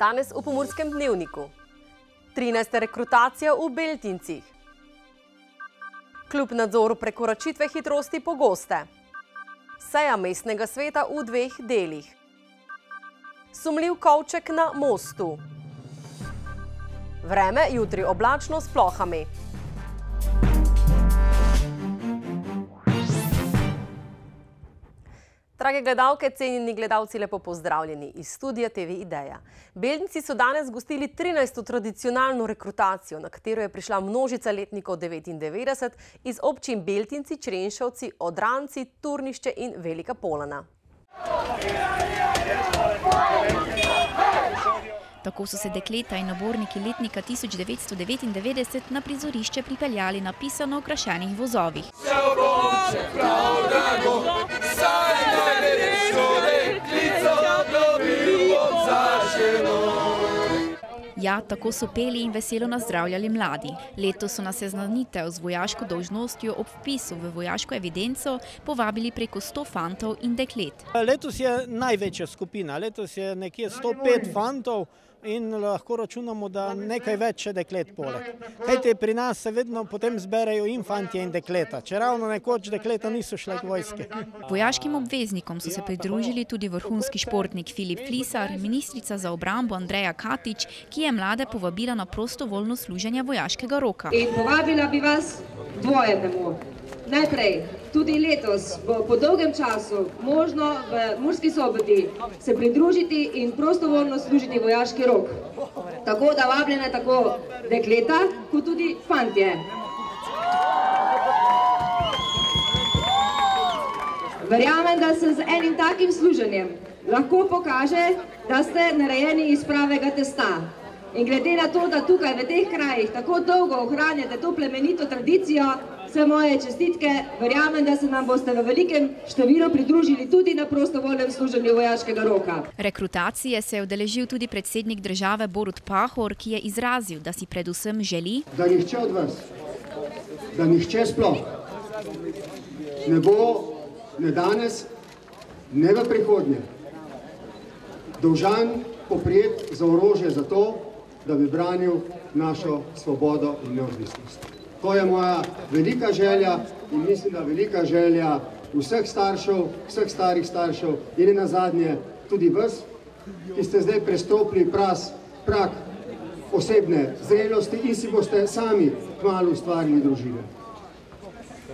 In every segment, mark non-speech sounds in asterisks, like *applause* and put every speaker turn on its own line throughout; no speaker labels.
danes v Pomorskem dnevniku. 13. rekrutacija v Beltincih. Kljub nadzoru prekoračitve hitrosti pogoste. Seja mestnega sveta v dveh delih. Sumljiv kovček na mostu. Vreme jutri oblačno s plohami. Drage gledalke, cenjeni gledalci, lepo pozdravljeni iz studija TV Ideja. Belnici so danes gostili 13. tradicionalno rekrutacijo, na katero je prišla množica letnikov 99 iz občin Beltinci, Črenšovci, Odranci, Turnišče in Velika Polana.
Tako so se dekleta in naborniki letnika 1999 na prizorišče pripeljali na pisano okrašenih vozovih. Ja, tako so peli in veselo nazdravljali mladi. Leto so nas seznanitev z vojaško dolžnostjo ob vpisu v vojaško evidenco povabili preko 100 fantov in deklet.
Letos je največja skupina, letos je nekje 105 fantov in lahko računamo, da nekaj več še deklet poleg. Kajte pri nas se vedno potem zberejo in fantje in dekleta, če ravno nekoč dekleta niso šle k vojske.
Vojaškim obveznikom so se pridružili tudi vrhunski športnik Filip Flisar, ministrica za obrambo Andreja Katič, ki je mlade povabila na prostovoljno služenje vojaškega roka.
In povabila bi vas dvojenemu. Najprej, tudi letos bo po dolgem času možno v Murski soboti se pridružiti in prostovoljno služiti vojaški rok. Tako da vabljene tako dekleta, kot tudi fantje. Verjamem, da se z enim takim služenjem lahko pokaže, da ste narejeni iz pravega testa. In glede na to, da tukaj v teh krajih tako dolgo ohranjate to plemenito tradicijo, vse moje čestitke, verjamem, da se nam boste v velikem številu pridružili tudi na prostovoljnem služenju vojaškega roka.
Rekrutacije se je udeležil tudi predsednik države Borut Pahor, ki je izrazil, da si predvsem želi,
da nihče od vas, da nihče sploh ne bo ne danes, ne v prihodnje dolžan poprijeti za orožje za to, da bi branil našo svobodo in neodvisnost. To je moja velika želja in mislim, da velika želja vseh staršev, vseh starih staršev in na zadnje tudi vas, ki ste zdaj prestopili pras, prak osebne zrelosti in si boste sami kmalo ustvarili družine.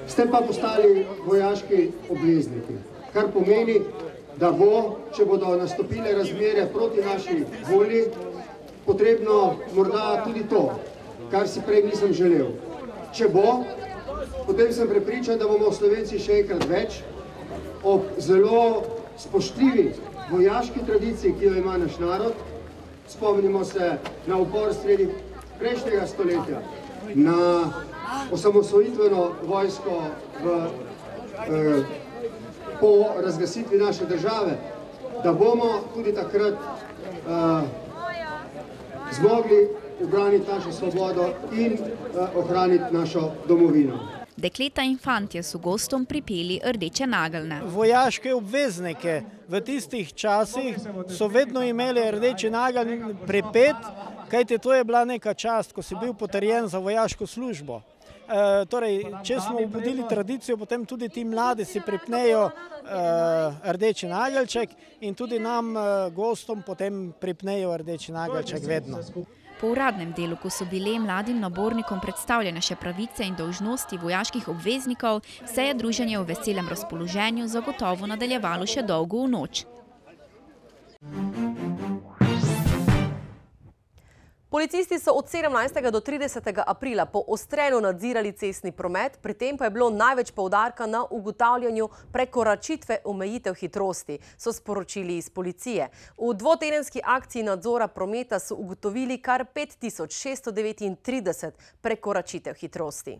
Ste pa postali vojaški obvezniki, kar pomeni, da bo, če bodo nastopile razmere proti naši volji, potrebno morda tudi to, kar si prej nisem želel. Če bo, potem sem prepričan, da bomo Slovenci še enkrat več ob zelo spoštljivi vojaški tradiciji, ki jo ima naš narod, spomnimo se na upor sredi prejšnjega stoletja, na osamosvojitveno vojsko v, eh, po razglasitvi naše države, da bomo tudi takrat eh, zmogli obraniti našo svobodo in uh, ohraniti našo domovino.
Dekleta in fantje so gostom pripeli rdeče nageljne.
Vojaške obveznike v tistih časih so vedno imeli rdeči nagelj pripet, kajte to je bila neka čast, ko si bil potrjen za vojaško službo. E, torej, če smo obudili tradicijo, potem tudi ti mladi si pripnejo e, rdeči nageljček in tudi nam, e, gostom, potem pripnejo rdeči nageljček vedno.
Po uradnem delu, ko so bile mladim nabornikom predstavljene še pravice in dolžnosti vojaških obveznikov, se je druženje v veselem razpoloženju zagotovo nadaljevalo še dolgo v noč.
Policisti so od 17. do 30. aprila poostreno nadzirali cestni promet, pri tem pa je bilo največ poudarka na ugotavljanju prekoračitve omejitev hitrosti, so sporočili iz policije. V dvotedenski akciji nadzora prometa so ugotovili kar 5639 prekoračitev hitrosti.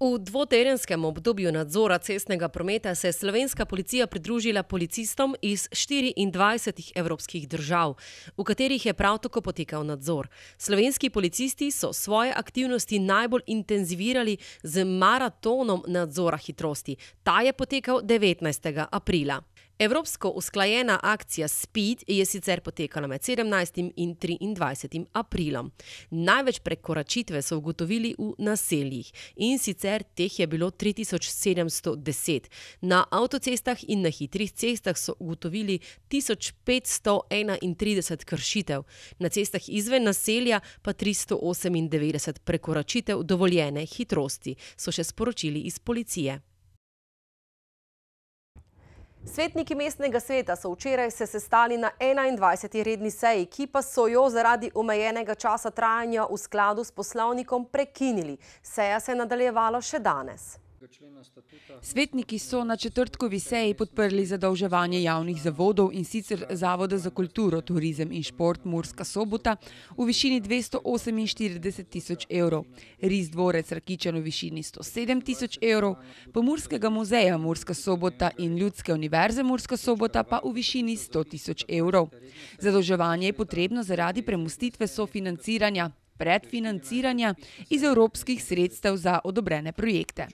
V dvotedenskem obdobju nadzora cestnega prometa se je slovenska policija pridružila policistom iz 24 evropskih držav, v katerih je prav tako potekal nadzor. Slovenski policisti so svoje aktivnosti najbolj intenzivirali z maratonom nadzora hitrosti. Ta je potekal 19. aprila. Evropsko usklajena akcija SPEED je sicer potekala med 17. in 23. aprilom. Največ prekoračitve so ugotovili v naseljih in sicer teh je bilo 3710. Na avtocestah in na hitrih cestah so ugotovili 1531 kršitev, na cestah izven naselja pa 398 prekoračitev dovoljene hitrosti, so še sporočili iz policije. Svetniki mestnega sveta so včeraj se sestali na 21. redni seji, ki pa so jo zaradi omejenega časa trajanja v skladu s poslovnikom prekinili. Seja se je nadaljevala še danes.
Svetniki so na četrtkovi seji podprli zadolževanje javnih zavodov in sicer Zavoda za kulturo, turizem in šport Murska sobota v višini 248 tisoč evrov, Riz dvorec Rakičan v višini 107 tisoč evrov, Pomurskega muzeja Murska sobota in Ljudske univerze Murska sobota pa v višini 100 tisoč evrov. Zadolževanje je potrebno zaradi premustitve sofinanciranja predfinanciranja iz evropskih sredstev za odobrene projekte.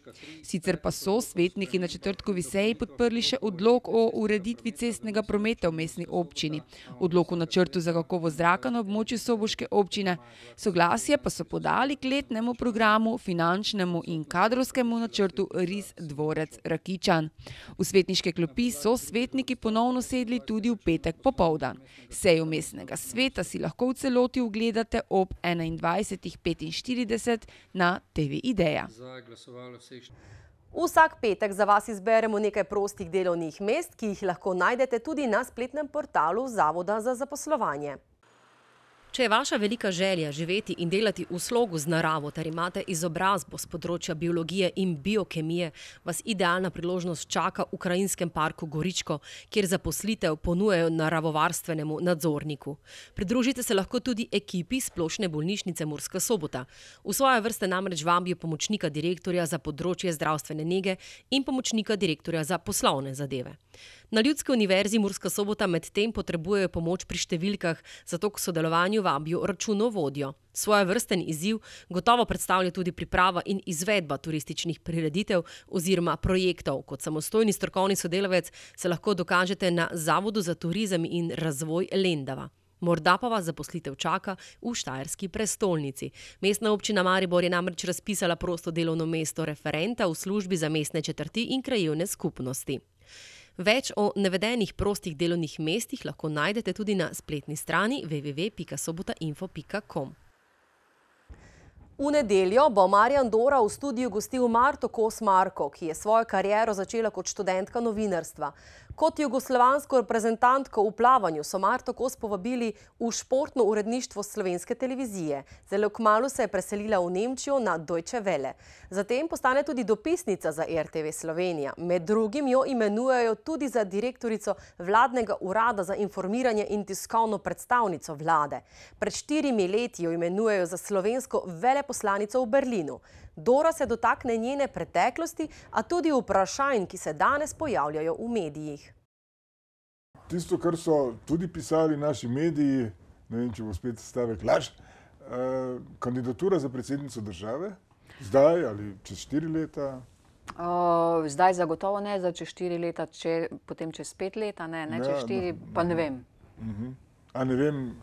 Sicer pa so svetniki na četrtkovi seji podprli še odlog o ureditvi cestnega prometa v mestni občini, odlog o načrtu za kakovo zraka na območju Soboške občine, soglasje pa so podali k letnemu programu, finančnemu in kadrovskemu načrtu RIS dvorec Rakičan. V svetniške klopi so svetniki ponovno sedli tudi v petek popovdan. Sejo mestnega sveta si lahko v celoti ugledate ob 21. 21.45 na TV Ideja.
Vsak petek za vas izberemo nekaj prostih delovnih mest, ki jih lahko najdete tudi na spletnem portalu Zavoda za zaposlovanje. Če je vaša velika želja živeti in delati v slogu z naravo, ter imate izobrazbo z področja biologije in biokemije, vas idealna priložnost čaka v Krajinskem parku Goričko, kjer zaposlitev ponujajo naravovarstvenemu nadzorniku. Pridružite se lahko tudi ekipi Splošne bolnišnice Murska sobota. V svoje vrste namreč vabijo pomočnika direktorja za področje zdravstvene nege in pomočnika direktorja za poslovne zadeve. Na Ljudski univerzi Murska sobota medtem potrebujejo pomoč pri številkah, zato k sodelovanju vabijo računovodjo. Svoje vrsten izziv gotovo predstavlja tudi priprava in izvedba turističnih prireditev oziroma projektov. Kot samostojni strokovni sodelavec se lahko dokažete na Zavodu za turizem in razvoj Lendava. Morda pa vas zaposlitev čaka v Štajerski prestolnici. Mestna občina Maribor je namreč razpisala prosto delovno mesto referenta v službi za mestne četrti in krajevne skupnosti. Več o navedenih prostih delovnih mestih lahko najdete tudi na spletni strani www.sobotainfo.com. V nedeljo bo Marjan Dora v studiu gostil Marto Kos Marko, ki je svojo kariero začela kot študentka novinarstva. Kot jugoslovansko reprezentantko v plavanju so Marto Kos povabili v športno uredništvo slovenske televizije. Zelo kmalo se je preselila v Nemčijo na Deutsche Welle. Zatem postane tudi dopisnica za RTV Slovenija. Med drugim jo imenujejo tudi za direktorico vladnega urada za informiranje in tiskovno predstavnico vlade. Pred štirimi leti jo imenujejo za slovensko veleposlanico v Berlinu. Dora se dotakne njene preteklosti, a tudi vprašanj, ki se danes pojavljajo v medijih.
Tisto, kar so tudi pisali naši mediji, ne vem, če bo spet stavek laž, eh, kandidatura za predsednico države, zdaj ali čez štiri leta?
Uh, zdaj zagotovo ne, za čez štiri leta, če, potem čez pet leta, ne, ne ja, čez štiri, no, pa ne vem.
Uh -huh. A ne vem,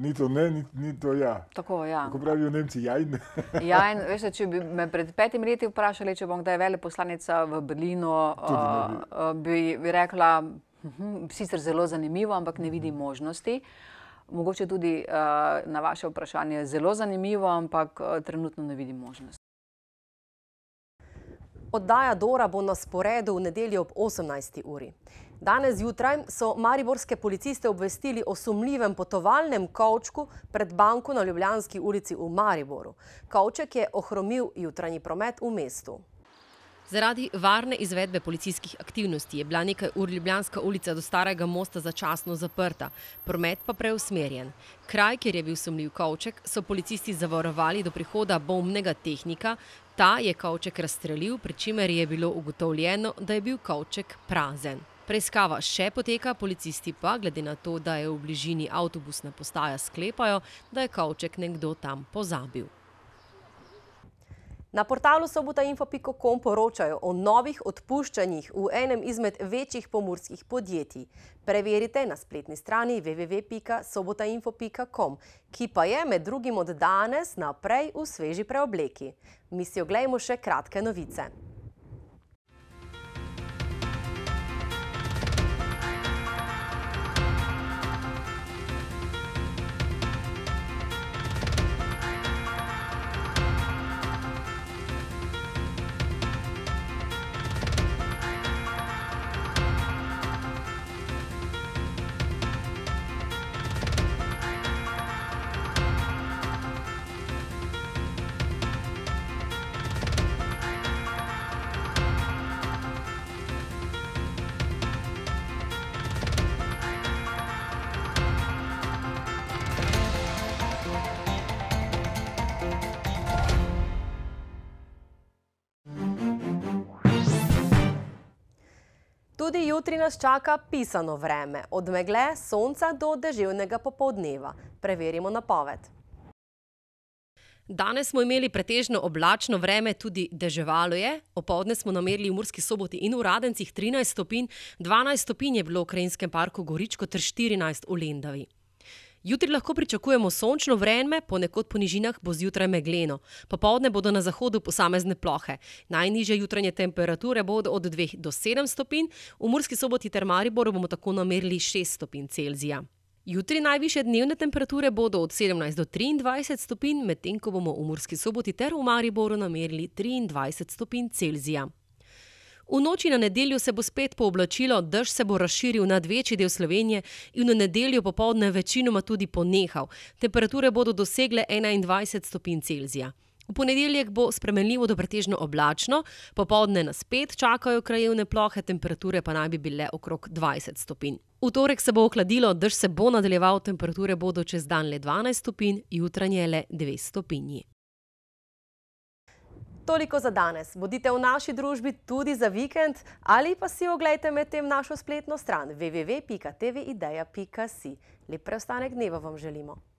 Ni to ne, ni, ni to ja.
Tako, ja.
Tako pravijo Nemci, jajn. *laughs*
jajn veš, če bi me pred petimi leti vprašali, če bom kdaj veleposlanica v Berlinu, uh, bi, bi rekla, hm, sicer zelo zanimivo, ampak ne vidim možnosti. Mogoče tudi uh, na vaše vprašanje zelo zanimivo, ampak uh, trenutno ne vidim možnosti.
Oddaja Dora bo na sporedu v nedeljo ob 18. uri. Danes zjutraj so mariborske policiste obvestili o sumljivem potovalnem kavčku pred banko na Ljubljanski ulici v Mariboru. Kavček je ohromil jutranji promet v mestu. Zaradi varne izvedbe policijskih aktivnosti je bila nekaj ur Ljubljanska ulica do starega mosta začasno zaprta, promet pa preusmerjen. Kraj, kjer je bil sumljiv kavček, so policisti zavarovali do prihoda bombnega tehnika, ta je kavček razstrelil, pri čimer je bilo ugotovljeno, da je bil kavček prazen. Preiskava še poteka, policisti pa, glede na to, da je v bližini avtobusna postaja, sklepajo, da je kavček nekdo tam pozabil. Na portalu sobotainfo.com poročajo o novih odpuščanjih v enem izmed večjih pomorskih podjetij. Preverite na spletni strani www.sobotainfo.com, ki pa je med drugim od danes naprej v sveži preobleki. Mi si oglejmo še kratke novice. Tudi jutri nas čaka pisano vreme, od megle, sonca do deževnega popoldneva. Preverimo napoved. Danes smo imeli pretežno oblačno vreme, tudi deževalo je. Opoldne smo namerili v Murski soboti in v Radencih 13 stopinj, 12 stopinj je bilo v Krajinskem parku Goričko ter 14 v Lendavi. Jutri lahko pričakujemo sončno vreme, ponekod po nižinah bo zjutraj megleno. Popoldne bodo na zahodu posamezne plohe. Najnižje jutranje temperature bodo od 2 do 7 stopinj, v Murski soboti ter Mariboru bomo tako namerili 6 stopinj Celzija. Jutri najviše dnevne temperature bodo od 17 do 23 stopinj, medtem ko bomo v Murski soboti ter v Mariboru namerili 23 stopinj Celzija. V noči na nedeljo se bo spet pooblačilo, dež se bo razširil nad večji del Slovenije in v nedeljo popoldne večinoma tudi ponehal. Temperature bodo dosegle 21 stopinj Celzija. V ponedeljek bo spremenljivo do pretežno oblačno, popoldne nas spet čakajo krajevne plohe, temperature pa naj bi bile okrog 20 stopinj. V torek se bo ohladilo, dež se bo nadaljeval, temperature bodo čez dan le 12 stopinj, jutranje le 2 stopinji. Toliko za danes. Bodite v naši družbi tudi za vikend ali pa si oglejte med tem našo spletno stran www.tvideja.si. Lep preostanek dneva vam želimo.